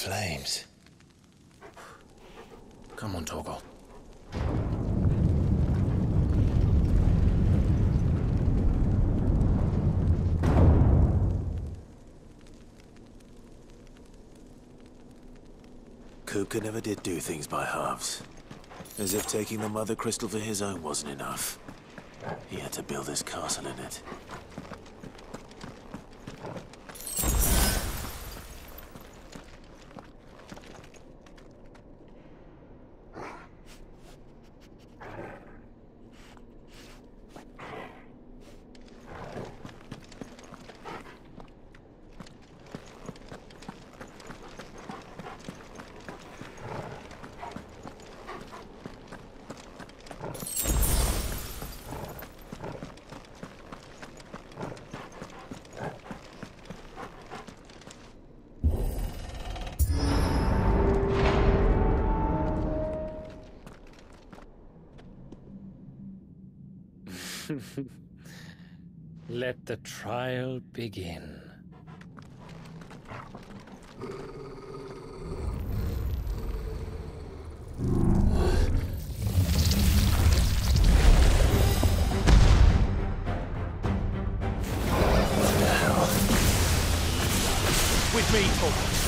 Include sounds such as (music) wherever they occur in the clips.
flames. Come on, Torgal. Kupka never did do things by halves. As if taking the Mother Crystal for his own wasn't enough. He had to build his castle in it. (laughs) Let the trial begin. With me, Torgal.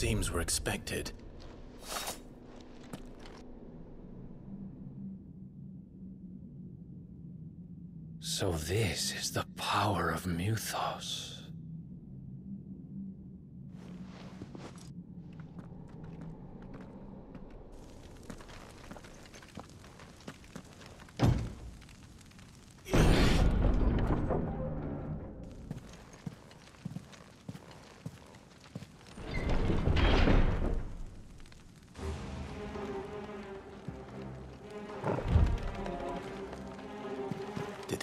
Seems we're expected. So this is the power of Mythos.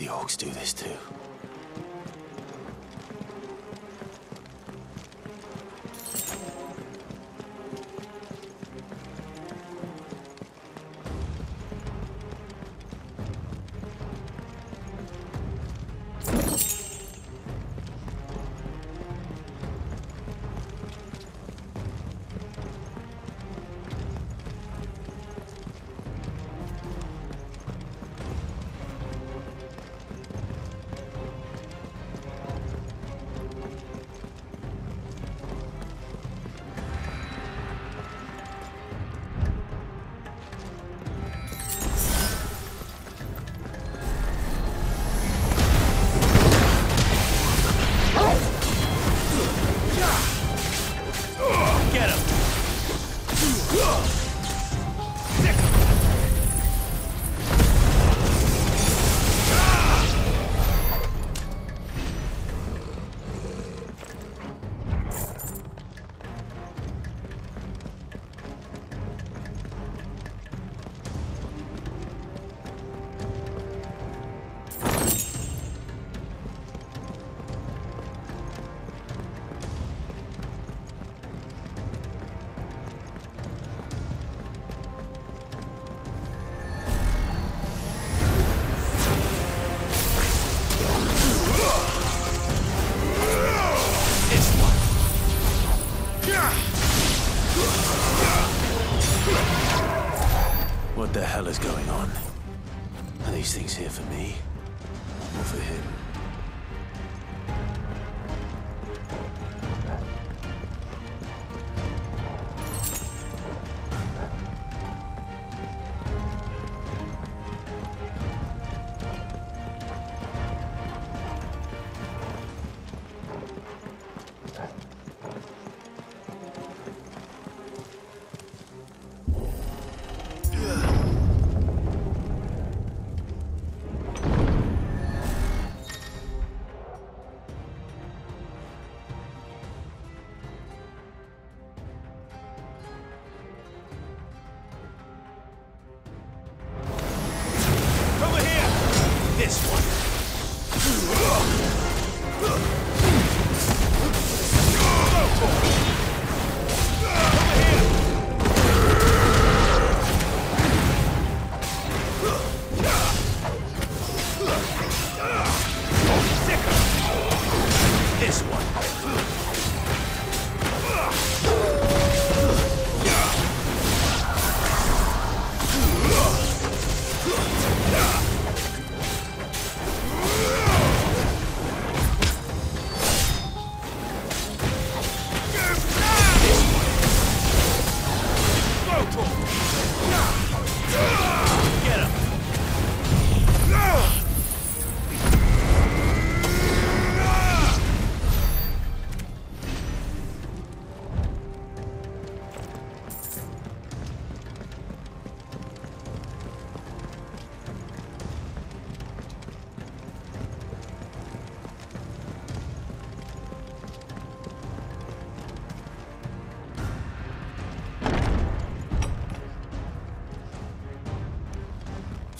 Orcs do this too? Get him!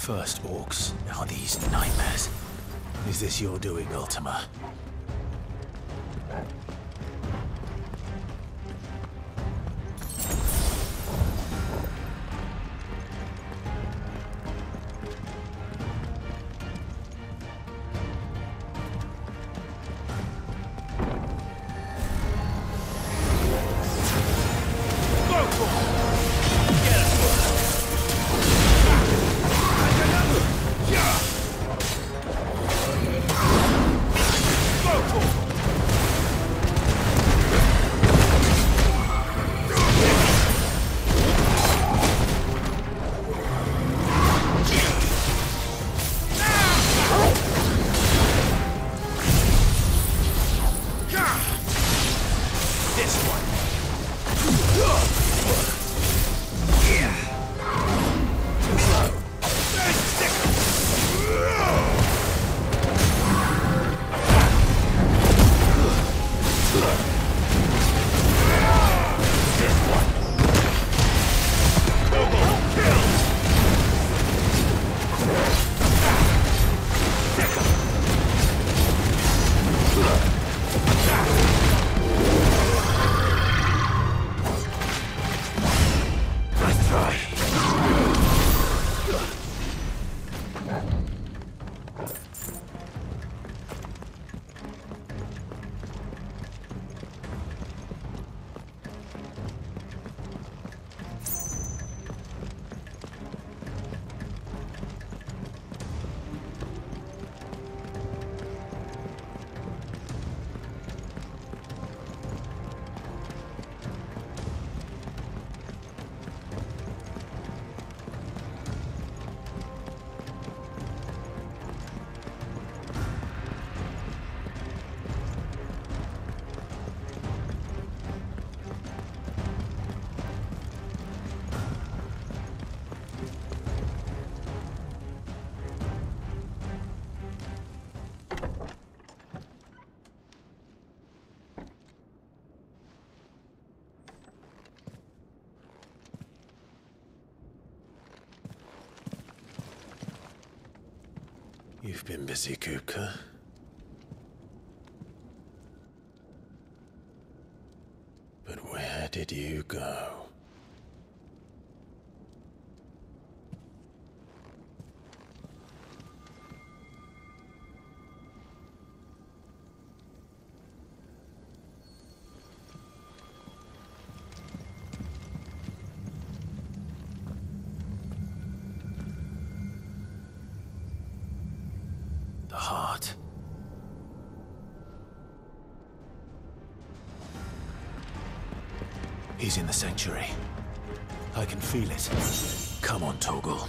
First orcs, now these nightmares. Is this your doing, Ultima? You've been busy, Kupka. But where did you go? He's in the sanctuary. I can feel it. Come on, Torgal.